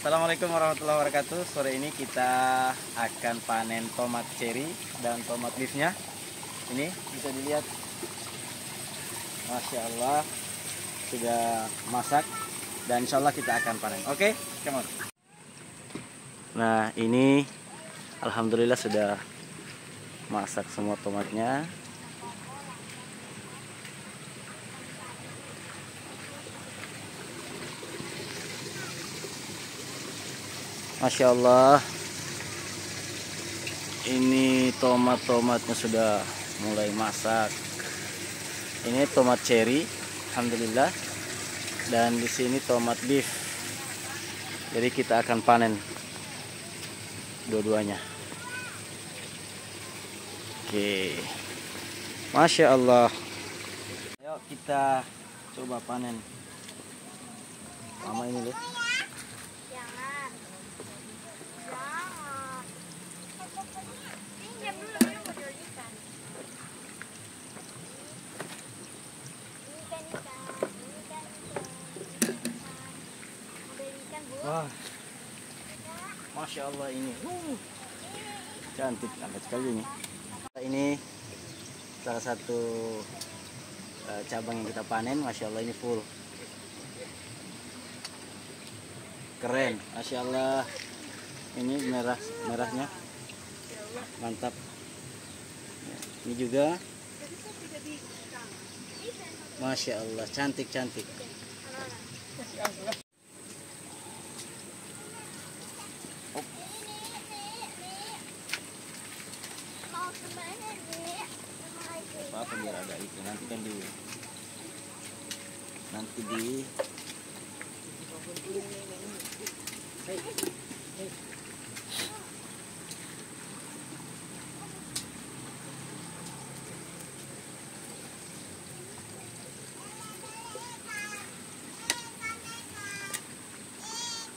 Assalamualaikum warahmatullahi wabarakatuh. Sore ini kita akan panen tomat cherry dan tomat leafnya. Ini bisa dilihat, masya Allah sudah masak dan insya Allah kita akan panen. Oke, okay? come on. Nah ini alhamdulillah sudah masak semua tomatnya. Masya Allah ini tomat-tomatnya sudah mulai masak. Ini tomat cherry Alhamdulillah. Dan di sini tomat beef. Jadi kita akan panen dua-duanya. Oke. Masya Allah ayo kita coba panen. Lama ini loh Wah, masya Allah ini, uh, cantik banget sekali ini. Ini salah satu uh, cabang yang kita panen, masya Allah ini full. Keren, masya Allah. Ini merah merahnya, mantap. Ini juga, masya Allah, cantik cantik. apa biar ada itu nanti kan di nanti di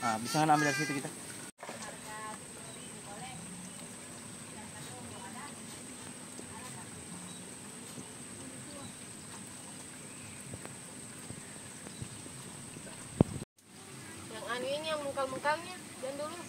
Ah, bisa kan ambil dari situ kita? Ini yang mengkal mengkalnya dan dulu